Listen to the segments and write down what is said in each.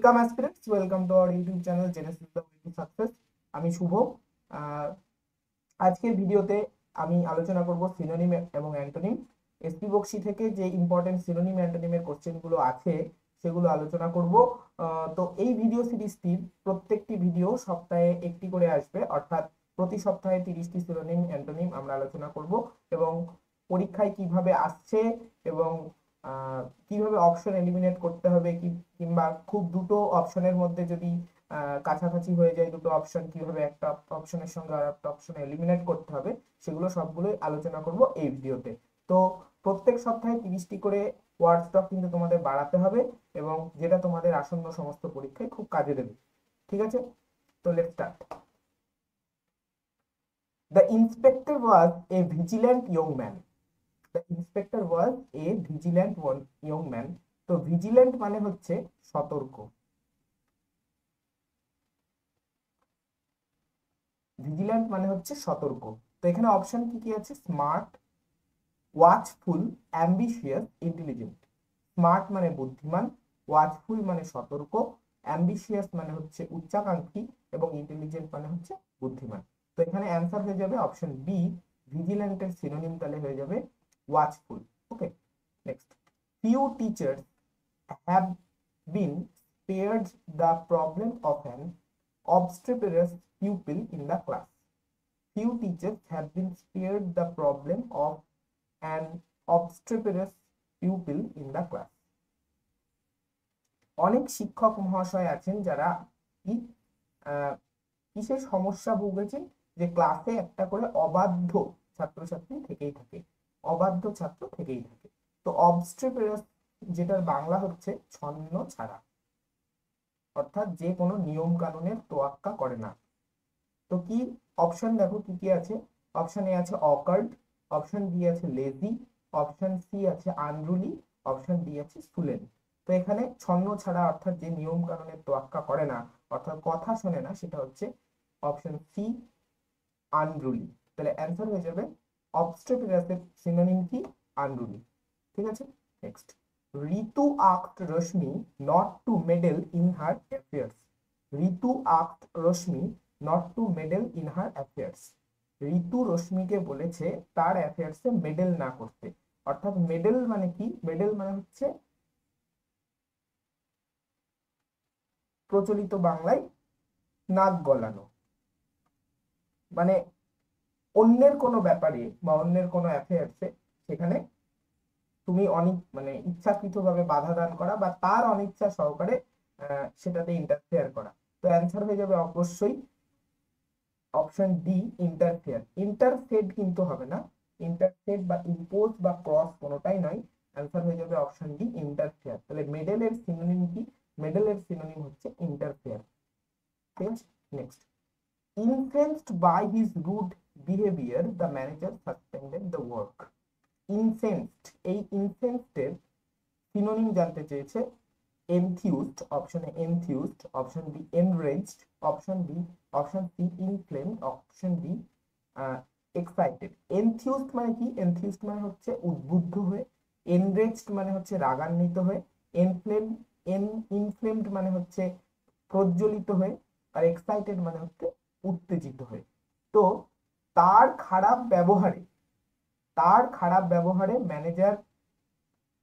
Welcome aspirants welcome to our YouTube channel Genesis the to success আমি শুভ। আজকের ভিডিওতে আমি আলোচনা করব সিনোনিম এবং অ্যান্টোনিম এসপি বক্সি থেকে যে ইম্পর্টেন্ট সিনোনিম অ্যান্টোনিমের কোশ্চেনগুলো আছে, সেগুলো আলোচনা করব। তো এই ভিডিও সিরিজটির প্রত্যেকটি ভিডিও সপ্তাহে একটি করে আসবে। অর্থাৎ প্রতি সপ্তাহে তিরিশটি সিনোনিম অ্যান্টোনিম আমরা আলোচনা করব এবং পরীক্ষায় কীভাবে আসছে এবং কীভাবে অপশন এলিমিনেট করতে হবে কি, কিংবা খুব দুটো অপশনের মধ্যে যদি কাছাকাছি হয়ে যায় দুটো অপশন কীভাবে একটা অপশনের সঙ্গে আর একটা অপশন এলিমিনেট করতে হবে, সেগুলো সবগুলোই আলোচনা করব এই ভিডিওতে তো। প্রত্যেক সপ্তাহে তিরিশটি করে ওয়ার্ড স্টক কিন্তু তোমাদের বাড়াতে হবে এবং যেটা তোমাদের আসন্ন সমস্ত পরীক্ষায় খুব কাজে দেবে। ঠিক আছে? তো let start the inspector was a vigilant young man the inspector was a vigilant young man তো ভিজিল্যান্ট মানে হচ্ছে সতর্ক। ভিজিল্যান্ট মানে হচ্ছে সতর্ক। তো এখানে অপশন কি কি আছে? Smart watchful ambitious intelligent smart মানে বুদ্ধিমান ওয়াচফুল মানে সতর্ক অ্যাম্বিশিয়াস মানে হচ্ছে উচ্চাকাঙ্ক্ষী এবং ইন্টেলিজেন্ট মানে হচ্ছে বুদ্ধিমান। তো এখানে অ্যান্সার হয়ে যাবে অপশন বি ভিজিল্যান্টের সিনোনিম তাহলে হয়ে যাবে watchful. Okay, next. Few teachers have been spared the problem of an obstreperous pupil in the class. Few teachers have been spared the problem of an obstreperous pupil in the class. অনেক শিক্ষক মহাশয় আছেন যারা কি কিসের সমস্যা ভুগেছেন যে ক্লাসে একটা করে অবাধ্য ছাত্রছাত্রী থেকেই থাকে অবাধ্য ছাত্র থেকেই থাকে। তো অবস্ট্রেপারাস যেটার বাংলা হচ্ছে ছন্ন ছাড়া। অর্থাৎ যে কোনো নিয়ম কানুনের তোয়াক্কা করে না। তো কি অপশন দেখো, কি কি আছে? অপশন এ আছে অকার্ড অপশন বি আছে লেজি অপশন সি আছে আনরুলি অপশন ডি আছে স্টুডেন্ট তো এখানে ছন্ন ছাড়া অর্থাৎ যে নিয়ম কানুনের তোয়াক্কা করে না, অর্থাৎ কথা শোনে না, সেটা হচ্ছে অপশন সি আনরুলি তাহলে অ্যান্সার হয়ে যাবে অবস্ট্রেপিরাসের সিনোনিম কি? আনরুলি ঠিক আছে? Next Ritu asked Rashmi not to meddle in her affairs Ritu asked Rashmi not to meddle in her affairs Ritu রশ্মিকে বলেছে তার অ্যাফেয়ার্সে মেডেল না করতে। অর্থাৎ মেডেল মানে কি? মেডেল মানে হচ্ছে প্রচলিত বাংলায় নাক গলানো। মানে অন্যের কোনো ব্যাপারে বা অন্যের কোনো অ্যাফেয়ার্সে সেখানে তুমি অনেক মানে ইচ্ছাকৃতভাবে বাধা দান করা বা তার অনিচ্ছা সহকারে সেটাতে ইন্টারফেয়ার করা। তো অ্যান্সার হয়ে যাবে অবশ্যই অপশন ডি ইন্টারফেয়ার ইন্টারফেড কিন্তু হবে না। ইন্টারফেড বা ইম্পোজ বা ক্রস কোনোটাই নয়। অ্যান্সার হয়ে যাবে অপশন ডি ইন্টারফেয়ার তাহলে মেডেলের সিনোনিম কি? মেডেলের সিনোনিম হচ্ছে ইন্টারফেয়ার ঠিক আছে next influenced by his rude behavior the manager suspended the work incensed এই incensed এর সিনোনিম জানতে চেয়েছে enthused option A enthused option B enraged option B option C inflamed option D excited enthused মানে কি enthused মানে হচ্ছে উদ্বুদ্ধ হয়ে enraged মানে হচ্ছে রাগান্বিত হয়ে inflamed inflamed মানে হচ্ছে প্রজ্বলিত হয়ে আর এক্সাইটেড মানে হচ্ছে উত্তেজিত হয়ে তো তার খারাপ ব্যবহারে, তার খারাপ ব্যবহারে ম্যানেজার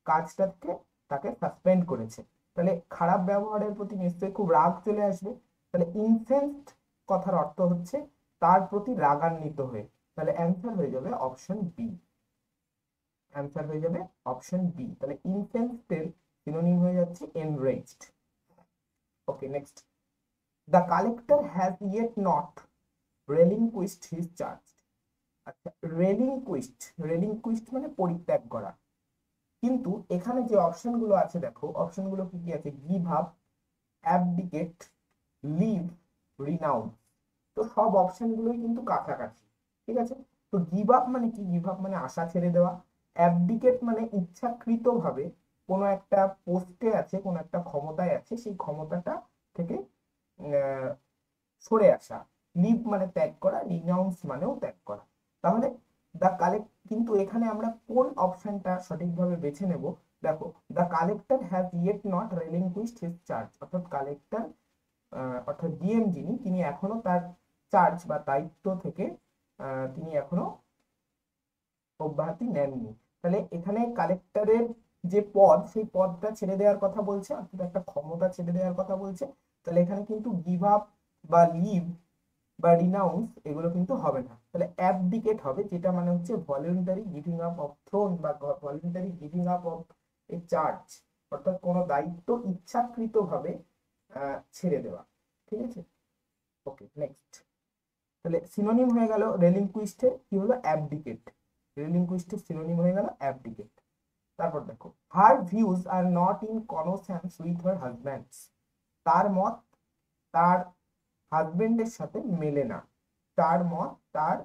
কাজটাকে, তাকে সাসপেন্ড করেছে। তাহলে খারাপ ব্যবহারের প্রতি নিশ্চয়ই খুব রাগ চলে আসবে। তাহলে ইনসেন্সড কথার অর্থ হচ্ছে তার প্রতি রাগান্বিত হয়ে। তাহলে অ্যান্সার হয়ে যাবে অপশন বি অ্যান্সার হয়ে যাবে অপশন বি তাহলে ইনসেন্সড এর সিনোনিম হয়ে যাচ্ছে enraged okay next the collector has yet not relinquished his charge. আচ্ছা relinquished relinquished মানে পরিত্যাগ করা। কিন্তু এখানে যে অপশনগুলো আছে, দেখো অপশনগুলো কি কি আছে? Give up abdicate leave renounce তো সব অপশনগুলোই কিন্তু কাছাকাছি, ঠিক আছে? তো গিভ আপ মানে কি? গিভ আপ মানে আশা ছেড়ে দেওয়া। অ্যাবডিকেট মানে ইচ্ছাকৃতভাবে কোনো একটা পোস্টে আছে, কোনো একটা ক্ষমতায় আছে, সেই ক্ষমতাটা থেকে সরে আসা। লিভ মানে ত্যাগ করা রিনাউন্স মানেও ত্যাগ করা। তাহলে দা কালেক্ট কিন্তু এখানে আমরা কোন অপশনটা সঠিকভাবে বেছে নেব? দেখো the collector has yet not relinquished his charge অর্থাৎ কালেক্টর অর্থাৎ ডিএম যিনি, তিনি এখনও তার চার্জ বা দায়িত্ব থেকে তিনি এখনও অব্যাহতি নেননি। তাহলে এখানে কালেক্টরের যে পদ, সেই পদটা ছেড়ে দেওয়ার কথা বলছে, অর্থাৎ একটা ক্ষমতা ছেড়ে দেওয়ার কথা বলছে। তাহলে এখানে কিন্তু গিভ আপ বা লিভ বা রিনাউন্স এগুলো কিন্তু হবে না। তাহলে অ্যাবডিকেট হবে, যেটা মানে হচ্ছে voluntary giving up of throne বা voluntary giving up of a charge অর্থাৎ কোনো দায়িত্ব ইচ্ছাকৃতভাবে ছেড়ে দেওয়া। ঠিক আছে? ওকে নেক্সট তাহলে সিনোনিম হয়ে গেল রেলিংকুইস্টের কি হলো? অ্যাবডিকেট রেলিংকুইস্টের সিনোনিম হয়ে গেল অ্যাবডিকেট তারপর দেখো her views are not in consonance with her husband's তার মত, তার হাজবেন্ডের সাথে মেলে না। তার মত তার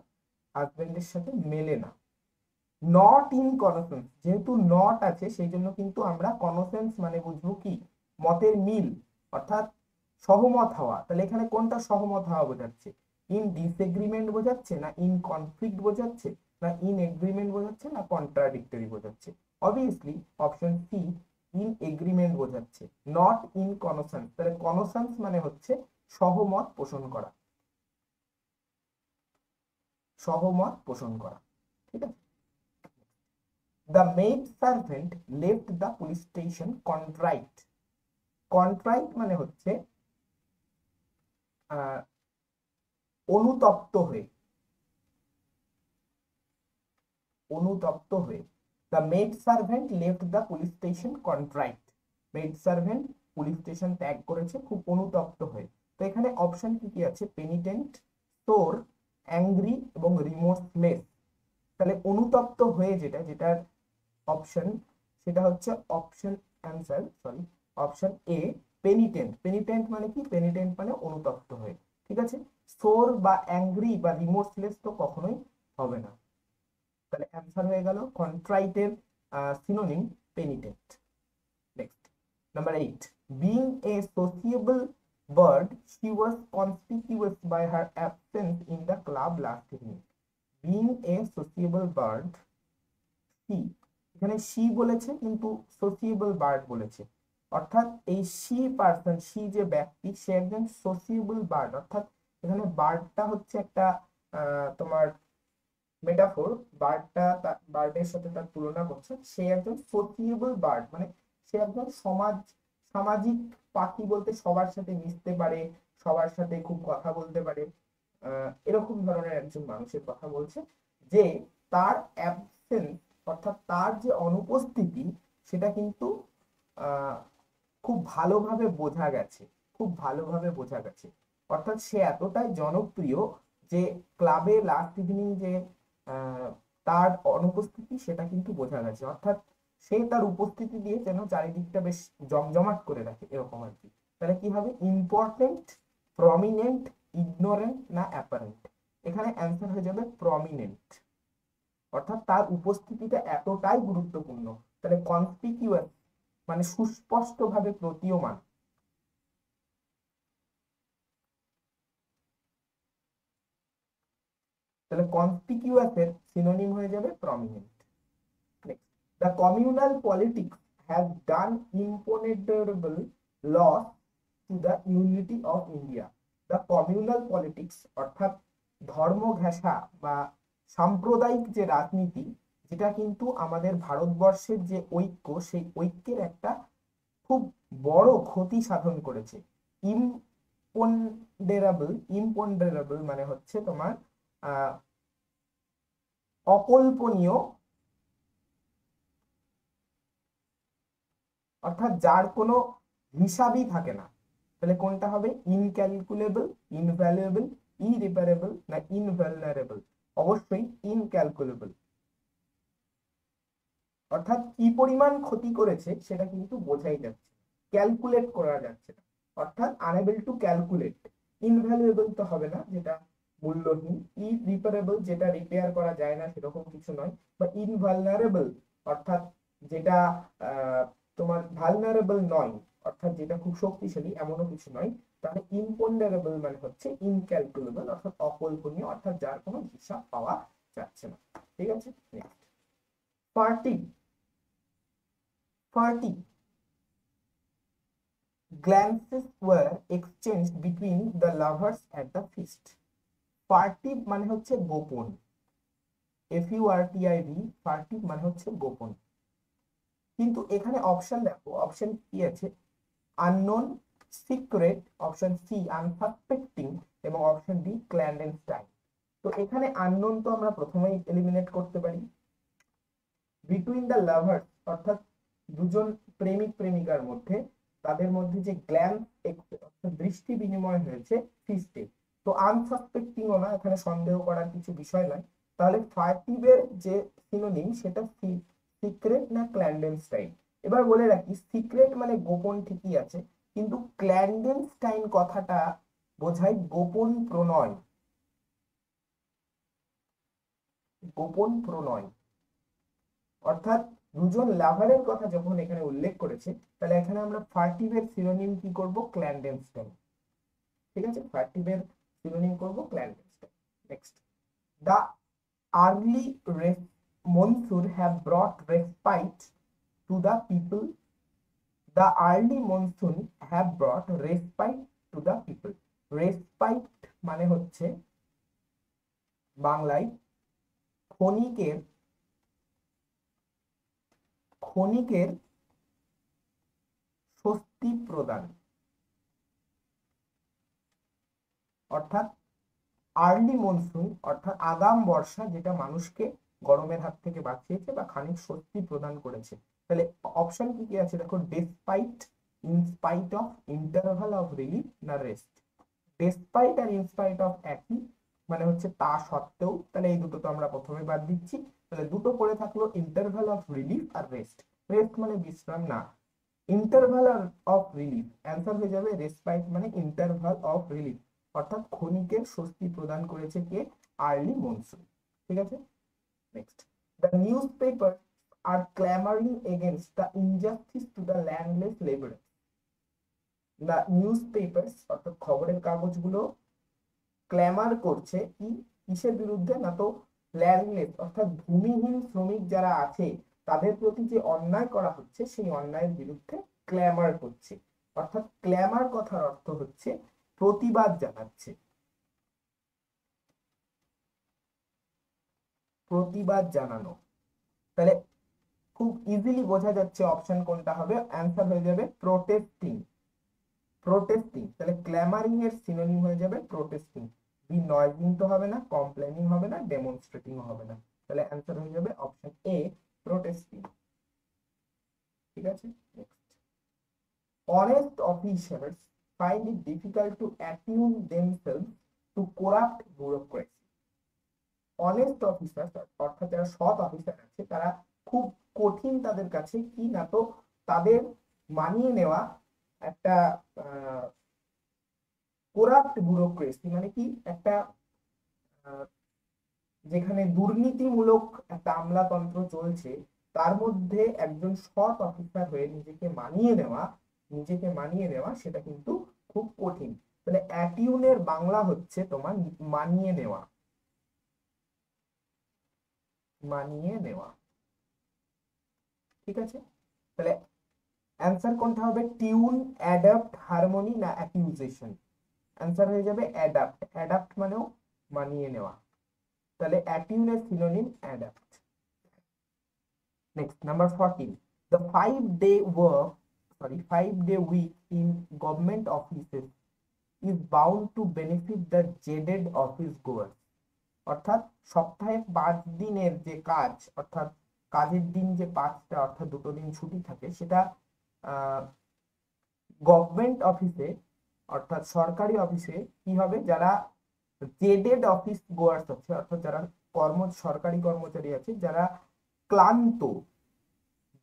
হাজবেন্ডের সাথে মেলে না। নট ইন কনসেন্স যেহেতু নট আছে সেই জন্য কিন্তু আমরা কনসেন্স মানে বুঝব কি? মতের মিল, অর্থাৎ সহমত হওয়া। তাহলে এখানে কোনটা সহমত হওয়া বোঝাচ্ছে? ইন ডিসএগ্রিমেন্ট বোঝাচ্ছে না ইন কনফ্লিক্ট বোঝাচ্ছে না ইন এগ্রিমেন্ট বোঝাচ্ছে না কন্ট্রাডিক্টরি বোঝাচ্ছে? Obviously option C in agreement বোঝাচ্ছে। নট ইন কনসেন্স তাহলে কনসেন্স মানে হচ্ছে সহমত পোষণ করা। সহমত পোষণ করা, ঠিক আছে? The maid servant left the police station contrite contrite মানে হচ্ছে অনুতপ্ত হয়ে। অনুতপ্ত হয়ে। The maid servant left the police station contrite maid servant police station ত্যাগ করেছে, খুব অনুতপ্ত হয়ে। তো এখানে অপশন কি কি আছে? পেনিটেন্ট সোর অ্যাংরি এবং রিমোর্সলেস তাহলে অনুতপ্ত হয়ে যেটা, যেটার অপশন সেটা হচ্ছে option answer sorry option A penitent penitent মানে কি? পেনিটেন্ট মানে অনুতপ্ত হয়ে। ঠিক আছে? সোর বা অ্যাংরি বা রিমোর্সলেস তো কখনোই হবে না। তাহলে অ্যান্সার হয়ে গেল। কন্ট্রাইটের synonym penitent next number eight being a sociable bird she was conspicuous by her absence in the club last evening being a sociable bird she এখানে she বলেছে কিন্তু sociable bird বলেছে অর্থাৎ এই she পার্সন she যে ব্যক্তি সে একজন sociable bird অর্থাৎ এখানে বার্ডটা হচ্ছে একটা তোমার মেটাফোর বার্ডটা বার্ডের সাথে তার তুলনা করছে সে একজন সোসিয়েবল বার্ড মানে সে একজন সমাজ সামাজিক পাখি বলতে সবার সাথে মিশতে পারে, সবার সাথে খুব কথা বলতে পারে। এরকম ধরনের একজন মানুষের কথা বলছে যে তার অ্যাবসেন্স অর্থাৎ তার যে অনুপস্থিতি সেটা কিন্তু খুব ভালোভাবে বোঝা গেছে, খুব ভালোভাবে বোঝা গেছে। অর্থাৎ সে এতটাই জনপ্রিয় যে ক্লাবে লাস্ট ইভিনিং যে তার অনুপস্থিতি সেটা কিন্তু বোঝা গেছে। অর্থাৎ সে তার উপস্থিতি দিয়ে যেন চারিদিকটা বেশ জমজমাট করে রাখে, এরকম আর কি। তাহলে কি হবে? ইম্পর্টেন্ট প্রমিনেন্ট ইগনোরেন্ট না অ্যাপারেন্ট এখানে অ্যান্সার হয়ে যাবে প্রমিনেন্ট অর্থাৎ তার উপস্থিতিটা এতটাই গুরুত্বপূর্ণ। তাহলে কনস্পিকিউয়াস মানে সুস্পষ্টভাবে প্রতীয়মান। তাহলে কনস্পিকিউয়াস এর সিনোনিম হয়ে যাবে prominent The communal politics has done imponderable loss to the unity of India. The communal politics, অর্থাৎ ধর্ম ঘেঁষা বা সাম্প্রদায়িক যে রাজনীতি, যেটা কিন্তু আমাদের ভারতবর্ষের যে ঐক্য, সেই ঐক্যের একটা খুব বড় ক্ষতি সাধন করেছে ইম্পন্ডেরাবল ইম্পন্ডেরাবল মানে হচ্ছে তোমার, আহ, অকল্পনীয় অর্থাৎ যার কোনো হিসাবই থাকে না। তাহলে কোনটা হবে? ইনক্যালকুলেবল ইনভ্যালুয়েবল ইরিপারেবল না ইনভ্যালনারেবল অবশ্যই ইনক্যালকুলেবল অর্থাৎ কি পরিমাণ ক্ষতি করেছে সেটা কিন্তু বোঝাই যাচ্ছে ক্যালকুলেট করা যাচ্ছে না। অর্থাৎ আনএবল টু ক্যালকুলেট ইনভ্যালুয়েবল তো হবে না, যেটা মূল্যহীন। ইরিপারেবল যেটা রিপেয়ার করা যায় না সেরকম কিছু নয়, বা ইনভালনারেবল অর্থাৎ যেটা, আহ তোমার ভালনারেবল নয়, অর্থাৎ যেটা খুব শক্তিশালী, এমনও কিছু নয়, তাহলে ইম্পন্ডারেবল মানে হচ্ছে ইনক্যালকুলেবল অর্থাৎ অকল্পনীয়, অর্থাৎ যার কোনো হিসাব পাওয়া যাচ্ছে না। ঠিক আছে? Next party furtive glances were exchanged between the lovers at the feast. Furtive মানে হচ্ছে গোপন। F U R T I V furtive মানে হচ্ছে গোপন। কিন্তু এখানে অপশন দেখো অপশন কি আছে? Unknown secret option C unsuspecting এবং অপশন ডি ক্ল্যান্ডেনস্টাইন তো এখানে আননোন তো আমরা প্রথমেই এলিমিনেট করতে পারি। বিটুইন দ্য লাভার্স অর্থাৎ দুজন প্রেমিক, প্রেমিকার মধ্যে, তাদের মধ্যে যে গ্ল্যান দৃষ্টি বিনিময় হয়েছে ফিস্টে তো আনসাসপেক্টিংও না, এখানে সন্দেহ করার কিছু বিষয় নয়। তাহলে ফার্টিভের যে সিনোনিম সেটা সিক্রেট না ক্ল্যান্ডেনস্টাইন? এবার বলে রাখি, সিক্রেট মানে গোপন ঠিকই আছে, কিন্তু ক্ল্যান্ডেনস্টাইন কথাটা বোঝায় গোপন প্রণয়। গোপন প্রণয়। অর্থাৎ দুজন লাভারের কথা যখন এখানে উল্লেখ করেছে, তাহলে এখানে আমরা ফার্টিভের সিনোনিম কি করব? ক্ল্যান্ডেনস্টাইন। ঠিক আছে? ফার্টিভের সিনোনিম করব clandestine. Next the early monsoon have brought respite to the people the early monsoon have brought respite to the people respite মানে হচ্ছে বাংলায় ক্ষণিকের ক্ষণিকের স্বস্তি প্রদান। অর্থাৎ আর্লি মনসুন অর্থাৎ আগাম বর্ষা যেটা মানুষকে গরমের হাত থেকে বাঁচিয়েছে বা খানিক স্বস্তি প্রদান করেছে। তাহলে অপশন কি কি আছে? দেখো despite in spite of interval of relief না রেস্ট ডেসপাইট আর ইনস্পাইট অফ একই মানে হচ্ছে তা সত্ত্বেও, তাহলে এই দুটো তো আমরা প্রথমে বাদ দিচ্ছি। তাহলে দুটো পড়ে থাকল ইন্টারভাল অফ রিলিফ আর রেস্ট রেস্ট মানে বিশ্রাম না। ইন্টারভাল অফ রিলিফ অ্যান্সার হয়ে যাবে রেসপাইট মানে ইন্টারভাল অফ রিলিফ অর্থাৎ ক্ষণিকের স্বস্তি প্রদান করেছে কে? আর্লি মনসুন ঠিক আছে? Newspaper are clamouring against the injustice to the landless labour the newspapers অর্থাৎ খবরের কাগজগুলো ক্ল্যামার করছে কি কিসের বিরুদ্ধে না তো ল্যান্ডলেস অর্থাৎ ভূমিহীন শ্রমিক যারা আছে, তাদের প্রতি যে অন্যায় করা হচ্ছে, সেই অন্যায়ের বিরুদ্ধে ক্ল্যামার করছে। অর্থাৎ ক্ল্যামার কথার অর্থ হচ্ছে প্রতিবাদ জানাচ্ছে। প্রতিবাদ জানানো। তাহলে খুব ইজিলি বোঝা যাচ্ছে অপশন কোনটা হবে। অ্যান্সার হয়ে যাবে প্রোটেস্টিং প্রোটেস্টিং তাহলে ক্ল্যামারিং এর সিনোনিম হয়ে যাবে প্রোটেস্টিং বি নয়েজিং তো হবে না কমপ্লেনিং হবে না ডেমনস্ট্রেটিং হবে না। তাহলে অ্যান্সার হয়ে যাবে অপশন এ প্রোটেস্টিং ঠিক আছে? Next honest officials find it difficult to attune themselves to corrupt bureaucracy honest officer অর্থাৎ যারা সৎ অফিসার আছে, তারা খুব কঠিন তাদের কাছে কি না তো তাদের মানিয়ে নেওয়া একটা কোরাপ্ট ব্যুরোক্রেসি মানে কি? একটা যেখানে দুর্নীতিমূলক একটা আমলাতন্ত্র চলছে, তার মধ্যে একজন সৎ অফিসার হয়ে নিজেকে মানিয়ে নেওয়া, নিজেকে মানিয়ে নেওয়া সেটা কিন্তু খুব কঠিন। তাহলে অ্যাটিউনের বাংলা হচ্ছে তোমার মানিয়ে নেওয়া। মানিয়ে নেওয়া। ঠিক আছে? তাহলে অ্যান্সার কোনটা হবে? টিউন অ্যাডাপ্ট হারমোনি না অ্যাকিউজেশন অ্যান্সার হয়ে যাবে অ্যাডাপ্ট অ্যাডাপ্ট মানেও মানিয়ে নেওয়া। তাহলে অ্যাটিউনের synonym adapt next number fourteen the five day work sorry five day week in government offices is bound to benefit the jaded office goers. অর্থাৎ সপ্তাহে পাঁচ দিনের যে কাজ, অর্থাৎ কাজের দিন যে পাঁচটা, অর্থাৎ দুটো দিন ছুটি থাকে, সেটা গভর্নমেন্ট অফিসে অর্থাৎ সরকারি অফিসে কি হবে? যারা জেডেড অফিস গোয়ার্স আছে, অর্থাৎ যারা কর্ম, সরকারি কর্মচারী আছে, যারা ক্লান্ত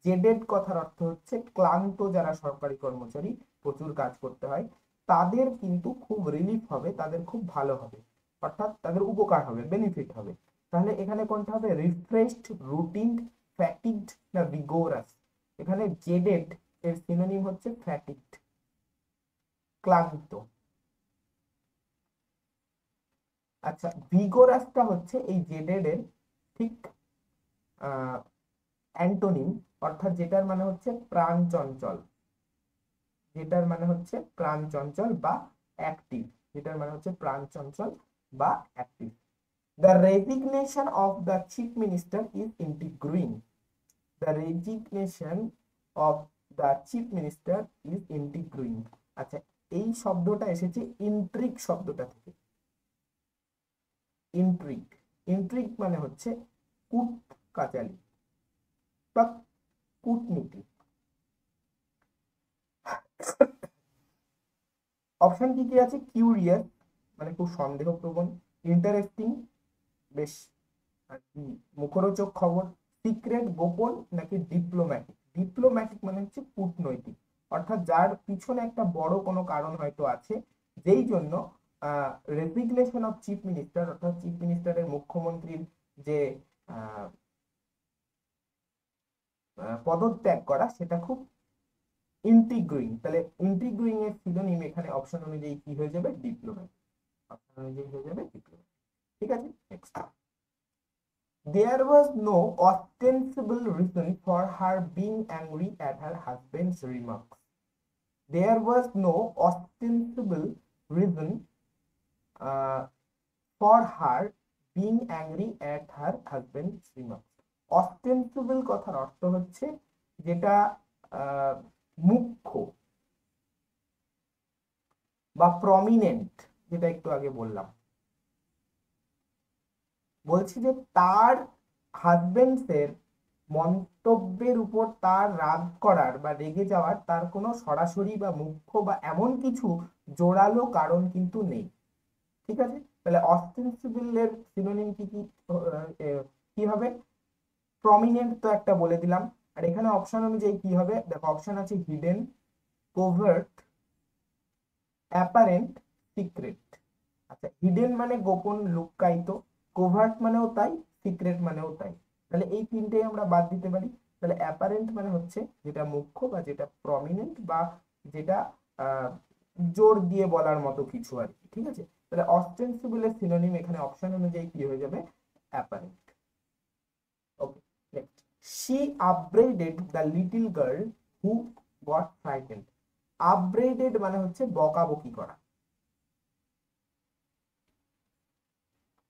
জেডেড কথার অর্থ হচ্ছে ক্লান্ত যারা সরকারি কর্মচারী, প্রচুর কাজ করতে হয়, তাদের কিন্তু খুব রিলিফ হবে, তাদের খুব ভালো হবে। অর্থাৎ তাদের উপকার হবে বেনিফিট হবে। তাহলে এখানে কোনটা হবে? রিফ্রেশড রুটিন ফ্যাটিকড না ভিগোরাস এখানে জেডেড এর সিনোনিম হচ্ছে ফ্যাটিকড ক্লান্ত আচ্ছা ভিগোরাসটা হচ্ছে এই জেডেড এর ঠিক অ্যান্টোনিম অর্থাৎ যেটার মানে হচ্ছে প্রাণ চঞ্চল যেটার মানে হচ্ছে প্রাণ চঞ্চল বা অ্যাক্টিভ যেটার মানে হচ্ছে প্রাণ চঞ্চল বা active the resignation of the chief minister is intriguing the resignation of the chief minister is intriguing আচ্ছা এই শব্দটা এসেছে ইন্ট্রিক শব্দটা থেকে। ইন্ট্রিক ইন্ট্রিক মানে হচ্ছে কূট কাচালি বা কূটনীতি। অপশন কি কি আছে? কিউরিয়াস মানে খুব সন্দেহপ্রবণ ইন্টারেস্টিং বেশ আর কি মুখরোচক খবর। সিক্রেট গোপন নাকি ডিপ্লোম্যাটিক ডিপ্লোম্যাটিক মানে হচ্ছে কূটনৈতিক। অর্থাৎ যার পিছনে একটা বড় কোনো কারণ হয়তো আছে, যেই জন্য রেজিগনেশন অফ চিফ মিনিস্টার অর্থাৎ চিফ মিনিস্টারের মুখ্যমন্ত্রীর যে পদত্যাগ করা, সেটা খুব ইন্টিগ্রুইং তাহলে ইন্টিগ্রুইং এর সিনোনিম এখানে অপশন অনুযায়ী কি হয়ে যাবে? ডিপ্লোম্যাট হয়ে There was no ostensible reason for her being angry at her husband's remarks. There was no ostensible reason uh, for her being angry at her husband's remarks. Ostensible কথার অর্থ হচ্ছে যেটা মুখ্য বা প্রমিনেন্ট যেটা একটু আগে বললাম। বলছি যে তার হাজবেন্ডসের মন্তব্যের উপর তার রাগ করার বা রেগে যাওয়ার তার কোনো সরাসরি বা মুখ্য বা এমন কিছু জোরালো কারণ কিন্তু নেই। ঠিক আছে? তাহলে অস্টেন্সিবল এর সিনোনিম কি কি কি হবে? প্রমিনেন্ট তো একটা বলে দিলাম। আর এখানে অপশন অনুযায়ী কি হবে? দেখো অপশন আছে হিডেন কোভার্ট অ্যাপারেন্ট সিক্রেট আচ্ছা হিডেন মানে গোপন লুক্কায়িত কোভার্ট মানেও তাই সিক্রেট মানেও তাই। তাহলে এই তিনটেই আমরা বাদ দিতে পারি। তাহলে অ্যাপারেন্ট মানে হচ্ছে যেটা মুখ্য বা যেটা প্রমিনেন্ট বা যেটা জোর দিয়ে বলার মতো কিছু আর কি, ঠিক আছে? তাহলে অস্টেন্সিবল এর সিনোনিম এখানে অপশন অনুযায়ী কি হয়ে যাবে? Apparent okay next she upbraided the little girl who got frightened upbraided মানে হচ্ছে বকাবকি করা।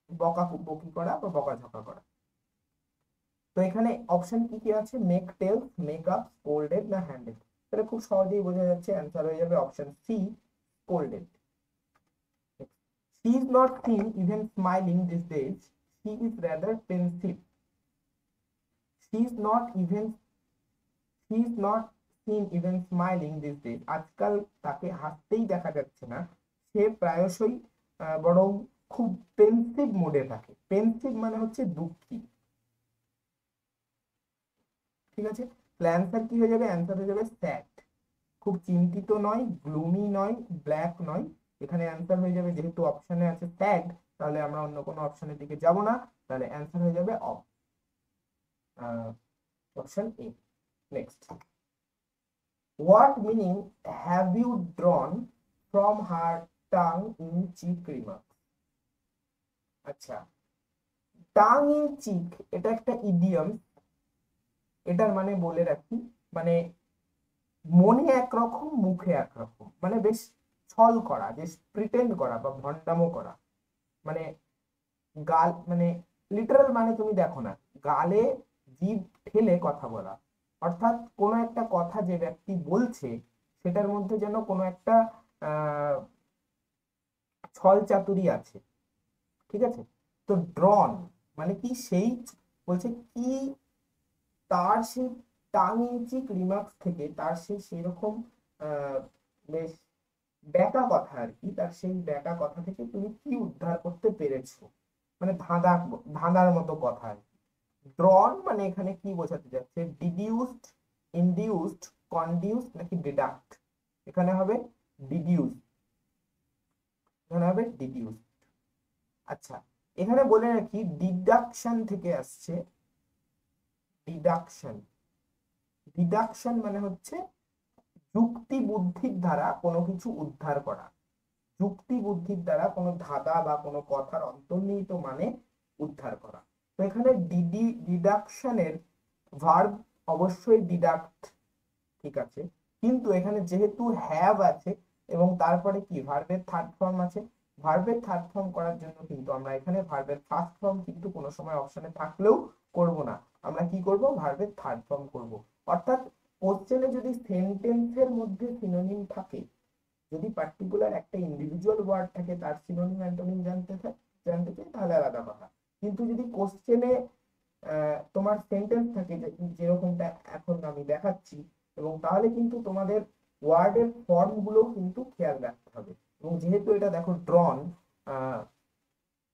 বকা বকি করা বা বকাঝকা করা তো এখানে অপশন কি কি আছে make tales make up scolded না হ্যান্ডেড তাহলে খুব সহজেই বোঝা যাচ্ছে অ্যান্সার হয়ে যাবে option C scolded She is not seen even smiling these days. She is rather pensive. She is not even she is not seen even smiling these days. আজকাল তাকে হাসতেই দেখা যাচ্ছে না সে প্রায়শই বরং খুব পেন্সিভ মোডে থাকে। পেন্সিভ মানে হচ্ছে দুঃখী ঠিক আছে? অ্যান্সার কি হয়ে যাবে? অ্যান্সার হয়ে যাবে স্যাড খুব চিন্তিত নয় গ্লুমি নয় ব্ল্যাক নয়। এখানে অ্যান্সার হয়ে যাবে, যেহেতু অপশনে আছে স্যাড তাহলে আমরা অন্য কোনো অপশনের দিকে যাব না। তাহলে অ্যান্সার হয়ে যাবে of option A next what meaning have you drawn from her tongue in cheek remark আচ্ছা। টাং ইন চিক এটা একটা ইডিয়াম এটার মানে বলে রাখি মানে মনে একরকম, মুখে একরকম মানে বেশ ছল করা, বেশ প্রিটেন্ড করা বা ভণ্ডামো করা। মানে গাল মানে লিটারাল মানে তুমি দেখো না, গালে জিভ ঠেলে কথা বলা। অর্থাৎ কোনো একটা কথা যে ব্যক্তি বলছে, সেটার মধ্যে যেন কোনো একটা ছল চাতুরি আছে। ঠিক আছে? তো ড্রন মানে কি সেই বলছে কি তার সেই টাং ইঞ্চিক রিমার্কস থেকে তার সেই সেরকম বেশ ব্যাকা কথা আর কি, তার সেই ব্যাকা কথা থেকে তুমি কি উদ্ধার করতে পেরেছ? মানে ধাঁধা, ধাঁধার মতো কথা আর কি। ড্রন মানে এখানে কি বোঝাতে যাচ্ছে? ডিডিউসড ইনডিউসড কন্ডিউসড নাকি ডিডাক্ট এখানে হবে ডিডিউস এখানে হবে ডিডিউসড আচ্ছা এখানে বলে রাখি ডিডাকশন থেকে আসছে ডিডাকশন ডিডাকশন মানে হচ্ছে যুক্তি বুদ্ধির দ্বারা কোনো কিছু উদ্ধার করা। যুক্তি বুদ্ধির দ্বারা কোনো ধাঁধা বা কোনো কথার অন্তর্নিহিত মানে উদ্ধার করা। তো এখানে ডিডি ডিডাকশনের ভার্ব অবশ্যই ডিডাক্ট ঠিক আছে? কিন্তু এখানে যেহেতু হ্যাভ আছে এবং তারপরে কি? ভার্বের থার্ড ফর্ম আছে। ভার্বের থার্ড ফর্ম করার জন্য কিন্তু আমরা এখানে ভার্বের ফার্স্ট ফর্ম কিন্তু কোনো সময় অপশনে থাকলেও করব না। আমরা কি করব? ভার্বের থার্ড ফর্ম করব। অর্থাৎ কোশ্চেনে যদি সেন্টেন্সের মধ্যে সিনোনিম থাকে, যদি পার্টিকুলার একটা ইন্ডিভিজুয়াল ওয়ার্ড থাকে, তার সিনোনিম অ্যান্টোনিম জানতে জানতে চাই, তাহলে আলাদা কথা। কিন্তু যদি কোশ্চেনে তোমার সেন্টেন্স থাকে যেরকমটা এখন আমি দেখাচ্ছি, এবং তাহলে কিন্তু তোমাদের ওয়ার্ডের ফর্মগুলো কিন্তু খেয়াল রাখতে হবে। এবং যেহেতু এটা দেখো ড্রন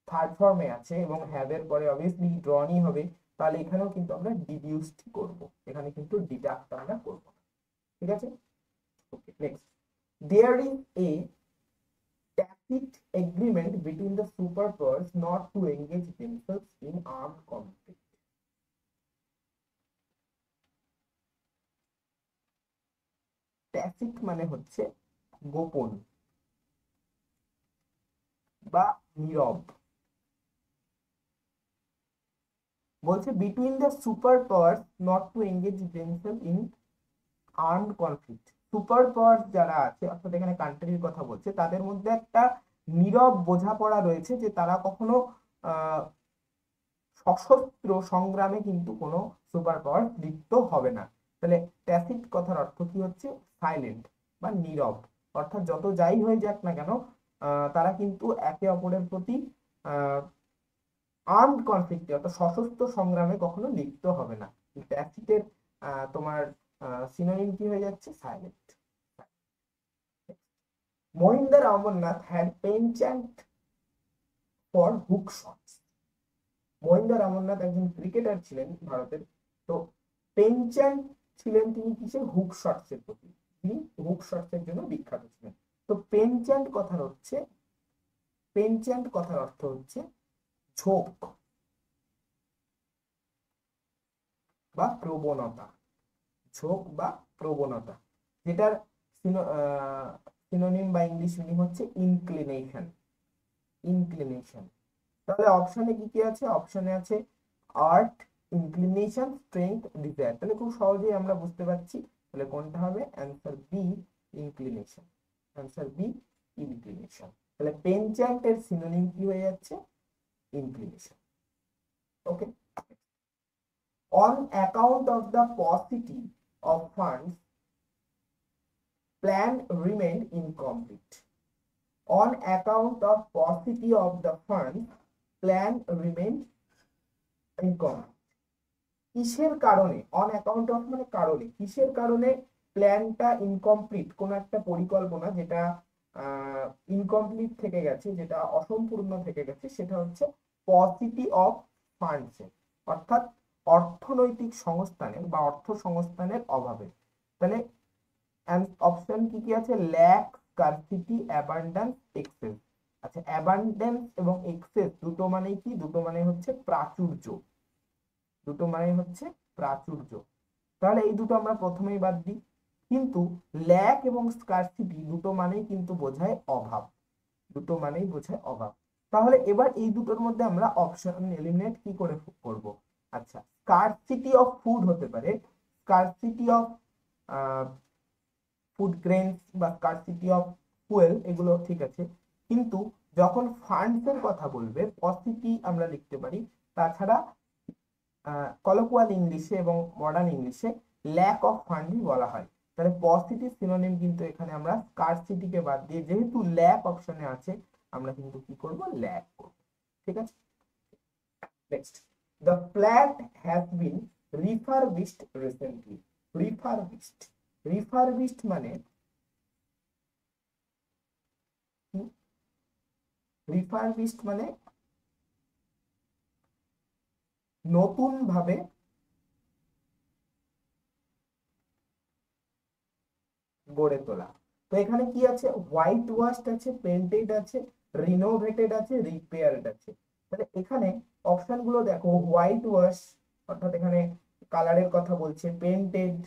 থার্ড ফর্মে আছে এবং হ্যাভের পরে অবভিয়াসলি ড্রনই হবে, তাহলে এখানেও কিন্তু আমরা ডিডিউসড করব। এখানে কিন্তু ডিডাক্ট আমরা করব ঠিক আছে? Okay next there is a tacit agreement between the superpowers not to engage themselves in armed conflict. Tacit মানে হচ্ছে গোপন। বা নীরব। বলছে between the super power not to engage themselves in armed conflict super power যারা আছে, অর্থাৎ এখানে কান্ট্রির কথা বলছে, তাদের মধ্যে একটা নীরব বোঝাপড়া রয়েছে যে তারা কখনো সশস্ত্র সংগ্রামে কিন্তু কোনো সুপার পাওয়ার লিপ্ত হবে না। তাহলে ট্যাসিট কথার অর্থ কি হচ্ছে? সাইলেন্ট বা নীরব। অর্থাৎ যত যাই হয়ে যাক না কেন তারা কিন্তু একে অপরের প্রতি আর্মড কনফ্লিক্টে অর্থাৎ সশস্ত্র সংগ্রামে কখনো লিপ্ত হবে না। ট্যাসিটের তোমার সিনোনিম কি হয়ে যাচ্ছে? Silent Mohinder Amarnath had penchant for hook shots Mohinder Amarnath একজন ক্রিকেটার ছিলেন ভারতের। তো পেনচ্যান্ট ছিলেন তিনি কিসে হুক শটস এর প্রতি। তিনি হুক শটস এর জন্য বিখ্যাত ছিলেন। তো পেনচ্যান্ট কথার হচ্ছে পেনচ্যান্ট কথার অর্থ হচ্ছে ঝোঁক বা প্রবণতা। ঝোঁক বা প্রবণতা। যেটার সিনোনিম বা ইংলিশ মিনিং হচ্ছে ইনক্লিনেশন ইনক্লিনেশন তাহলে অপশনে কি কি আছে? অপশনে আছে আর্ট ইনক্লিনেশন স্ট্রেংথ ডিজায়ার তাহলে খুব সহজেই আমরা বুঝতে পারছি তাহলে কোনটা হবে? Answer B inclination answer B inclination. তাহলে পেনচার্ট এর সিনোনিম কি হয়ে যাচ্ছে? Inclination okay on account of the paucity of fund plan remain incomplete on account of paucity of the fund plan remain incomplete কিসের কারণে? অন অ্যাকাউন্ট অফ মানে কারণে। কিসের কারণে? প্ল্যানটা ইনকমপ্লিট কোন একটা পরিকল্পনা যেটা ইনকমপ্লিট থেকে গেছে, যেটা অসম্পূর্ণ থেকে গেছে, সেটা হচ্ছে পসিটি অফ ফান্ডস অর্থাৎ অর্থনৈতিক সংস্থানের বা অর্থ সংস্থানের অভাবে। তাহলে অপশন কি কি আছে? ল্যাক স্কারসিটি অ্যাবান্ডেন্স এক্সেস আচ্ছা অ্যাবান্ডেন্স এবং এক্সেস দুটো মানে কি? দুটো মানে হচ্ছে প্রাচুর্য। দুটো মানে হচ্ছে প্রাচুর্য। তাহলে এই দুটো আমরা প্রথমেই বাদ দিই। কিন্তু ল্যাক এবং স্কারসিটি দুটো মানেই কিন্তু বোঝায় অভাব। দুটো মানেই বোঝায় অভাব। তাহলে এবার এই দুটোর মধ্যে আমরা অপশন এলিমিনেট কি করে করব? আচ্ছা স্কারসিটি অফ ফুড হতে পারে। স্কারসিটি অফ ফুড গ্রেনস বা স্কারসিটি অফ ফুয়েল এগুলো ঠিক আছে। কিন্তু যখন ফান্ডসের কথা বলবে পসিটি আমরা লিখতে পারি। তাছাড়া কলোকুয়াল ইংলিশে এবং মডার্ন ইংলিশে ল্যাক অফ ফান্ডই বলা হয়। তাহলে পজিটিভ সিনোনিম কিন্তু এখানে আমরা স্কারসিটিকে বাদ দিয়ে যেহেতু ল্যাক অপশনে আছে, আমরা কিন্তু কি করব? ল্যাক করব। ঠিক আছে? Next the flat has been refurbished recently refurbished refurbished মানে রিফারবিশড মানে নতুন ভাবে গড়ে তোলা। তো এখানে কি আছে? হোয়াইট ওয়াশড আছে পেন্টেড আছে রিনোভেটেড আছে রিপেয়ার্ড আছে। তাহলে এখানে অপশনগুলো দেখো হোয়াইট ওয়াশ অর্থাৎ এখানে কালারের কথা বলছে পেন্টেড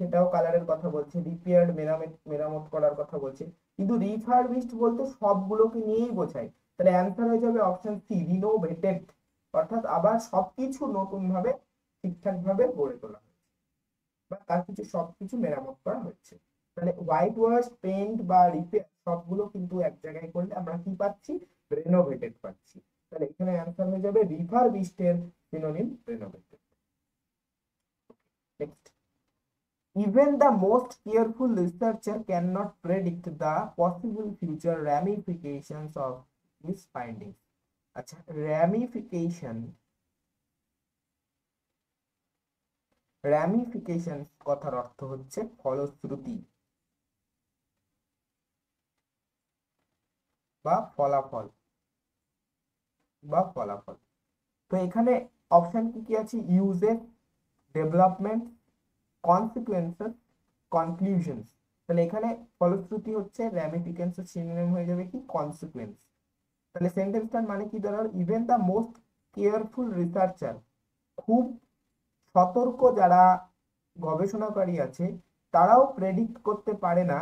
সেটাও কালারের কথা বলছে রিপেয়ার্ড মেরামত মেরামত করার কথা বলছে। কিন্তু রিফারবিশড বলতে সবগুলোকে নিয়েই বোঝায়। তাহলে অ্যান্সার হয়ে যাবে অপশন সি রিনোভেটেড অর্থাৎ আবার সবকিছু নতুন ভাবে ঠিকঠাকভাবে গড়ে তোলা হয়েছে। বা তার কিছু সবকিছু মেরামত করা হচ্ছে তাহলে হোয়াইট ওয়াশ পেইন্ট বা রিপেয়ার সবগুলো কিন্তু এক জায়গায় করলে আমরা কি পাচ্ছি রেনোভেটেড পাচ্ছি তাহলে এখানে অ্যান্সার হয়ে যাবে river বিস্টের synonym renovated next Even the most careful researcher cannot predict the possible future ramifications of his findings. আচ্ছা ramification ramification কথার অর্থ হচ্ছে ফলশ্রুতি বা ফলাফল বা ফলাফল। তো এখানে অপশন কি কি আছে? ইউজেস ডেভেলপমেন্ট কনসিকুয়েন্সেস কনক্লুশনস তাহলে এখানে ফলশ্রুতি হচ্ছে র্যামিফিকেন্সের সিনোনিম হয়ে যাবে কি? কনসিকুয়েন্স তাহলে সেন্টেন্সটার মানে কি ধরো even the most careful researcher খুব সতর্ক যারা গবেষণাকারী আছে, তারাও প্রেডিক্ট করতে পারে না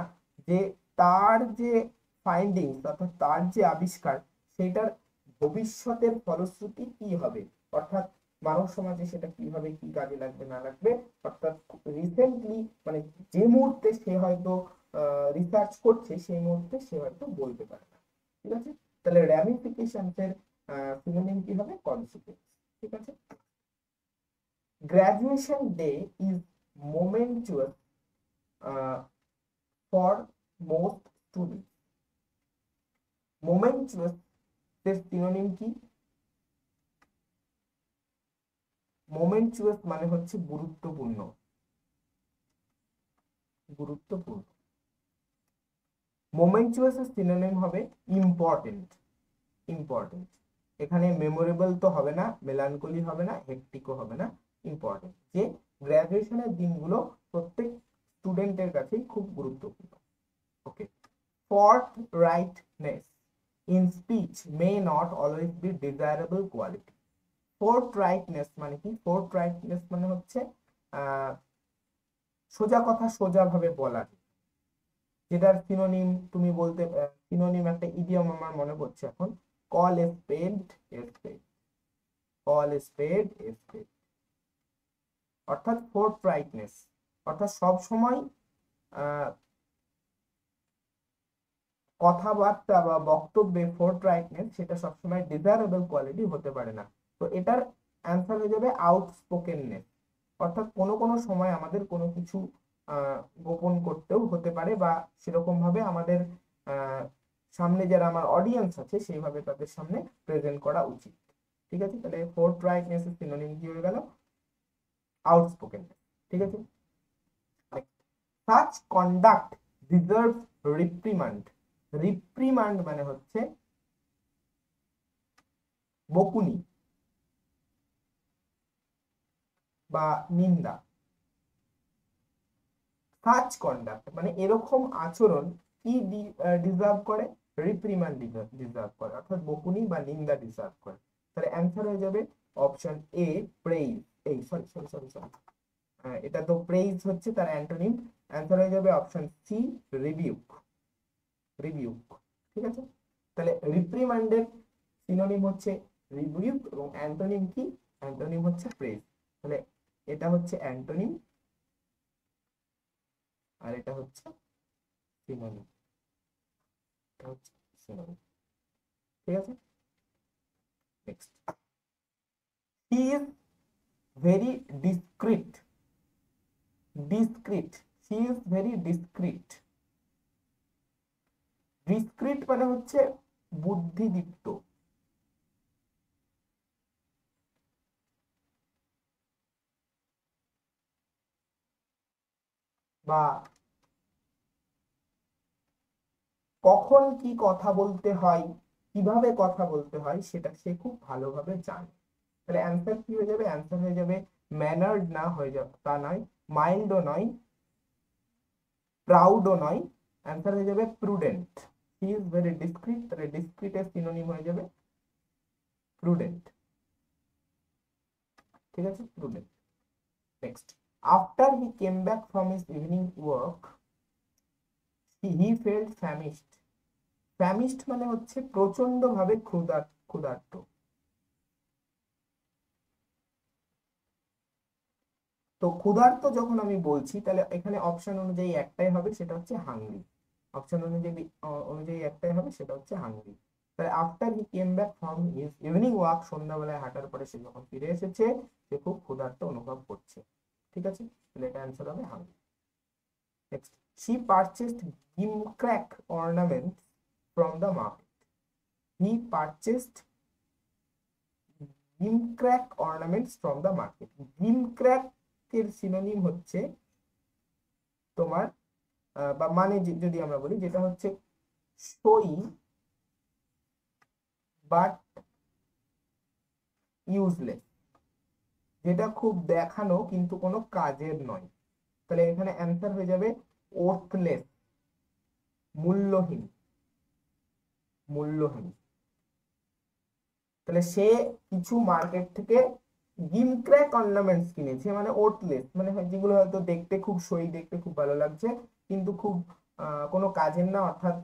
যে তার যে ফাইন্ডিংস অর্থাৎ তার যে আবিষ্কার, সেটার ভবিষ্যতের ফলশ্রুতি কি হবে? অর্থাৎ মানব সমাজে সেটা কীভাবে কি কাজে লাগবে, না লাগবে? অর্থাৎ রিসেন্টলি মানে যে মুহূর্তে সে হয়তো রিসার্চ করছে, সেই মুহূর্তে সে হয়তো বলতে পারে না। ঠিক আছে? তাহলে র্যামিফিকেশনস এর সিনোনিম কি হবে? কনসিকুয়েন্স ঠিক আছে? Graduation day is momentous for most students momentous এর সিনোনিম কি মোমেন্টুয়াস মানে হচ্ছে গুরুত্বপূর্ণ। গুরুত্বপূর্ণ। মোমেন্টুয়াস এর সিনোনিম হবে ইম্পর্টেন্ট ইম্পর্টেন্ট এখানে মেমোরেবল তো হবে না মেলানকলি হবে না হেকটিকও হবে না ইম্পর্টেন্ট যে গ্র্যাজুয়েশনের দিনগুলো প্রত্যেক স্টুডেন্টের কাছেই খুব গুরুত্বপূর্ণ। Okay forthrightness speech may not always be desirable quality forthrightness মানে কি? রাইটনেস মানে হচ্ছে সোজা কথা সোজা ভাবে বলা। যেটার সিনোনিম তুমি বলতে সিনোনিম একটা ইডিয়ম আমার মনে পড়ছে এখন। Call a স্পেড A স্পেড call a স্পেড এ স্পেড অর্থাৎ ফোর্থ রাইটনেস অর্থাৎ সব সময় কথাবার্তা বা বক্তব্যে ফোর্থ রাইটনেস সেটা সবসময় ডিজায়ারেবল কোয়ালিটি হতে পারে না। তো এটার অ্যান্সার হয়ে যাবে আউটস্পোকেননেস অর্থাৎ কোনো কোনো সময় আমাদের কোনো কিছু গোপন করতেও হতে পারে বা সেরকম ভাবে আমাদের সামনে যারা আমার অডিয়েন্স আছে, সেইভাবে তাদের সামনে প্রেজেন্ট করা উচিত। ঠিক আছে? তাহলে ফোর্থ রাইটনেস এর সিনোনিম কি হয়ে গেল? আউটস্পোকেননেস ঠিক আছে? Such conduct deserve reprimand reprimand মানে হচ্ছে বকুনি বা নিন্দা। সাচ কন্ডাক্ট মানে এরকম আচরণ কি ডিজার্ভ করে? রিপ্রিমান্ড ডিজার্ভ করে। অর্থাৎ বকুনি বা নিন্দা ডিজার্ভ করে। তাহলে অ্যান্সার হয়ে যাবে অপশন এ প্রেইজ এই সরি সরি সরি সরি এটা তো প্রেইজ হচ্ছে তার অ্যান্টোনিম অ্যান্সার হয়ে যাবে অপশন সি রিভিউক রিভিউক ঠিক আছে? তাহলে রিপ্রিমান্ডের সিনোনিম হচ্ছে রিভিউক এবং অ্যান্টোনিম কি? অ্যান্টোনিম হচ্ছে প্রেজ তাহলে এটা হচ্ছে অ্যান্টোনিম আর এটা হচ্ছে সিনোনিম এটা হচ্ছে সিনোনিম ঠিক আছে? Next he is very discreet discreet he is very discreet discreet মানে হচ্ছে বুদ্ধিদীপ্ত। বা কখন কি কথা বলতে হয়, কীভাবে কথা বলতে হয়, সেটা সে খুব ভালোভাবে জানে। তাহলে অ্যান্সার কি হয়ে যাবে? অ্যান্সার হয়ে যাবে ম্যানার্ড না হয়ে যাবে, তা নয় মাইল্ডও নয় প্রাউডও নয়। অ্যান্সার হয়ে যাবে prudent he is very discreet তাহলে ডিসক্রিটের সিনোনিম হয়ে যাবে প্রুডেন্ট ঠিক আছে? Prudent next After he came back from his evening work, he, he felt famished. Famished মানে হচ্ছে প্রচণ্ড ভাবে ক্ষুধার্ত। তো ক্ষুধার্ত যখন আমি বলছি তাহলে এখানে অপশন অনুযায়ী একটাই হবে সেটা হচ্ছে হাংরি অপশন অনুযায়ী অনুযায়ী একটাই হবে, সেটা হচ্ছে হাংরি তাহলে after he came back from evening walk সন্ধ্যাবেলায় হাঁটার পরে সে যখন ফিরে এসেছে, সে খুব ক্ষুধার্ত অনুভব করছে। ঠিক আছে? তাহলে এটা অ্যান্সার হবে hungry next she purchased gimcrack ornaments from the market. He purchased gimcrack ornaments from the market. Gimcrack এর সিনোনিম হচ্ছে তোমার বা মানে যদি আমরা বলি যেটা হচ্ছে সই বাট ইউজলেস যেটা খুব দেখানো কিন্তু কোনো কাজের নয়। তাহলে এখানে অ্যান্সার হয়ে যাবে ওর্থলেস মূল্যহীন মূল্যহীন। তাহলে সে কিছু মার্কেট থেকে গিমক্র্যাক অর্নামেন্টস কিনেছে মানে ওর্থলেস মানে যেগুলো হয়তো দেখতে খুব সই, দেখতে খুব ভালো লাগছে। কিন্তু খুব কোনো কাজের না অর্থাৎ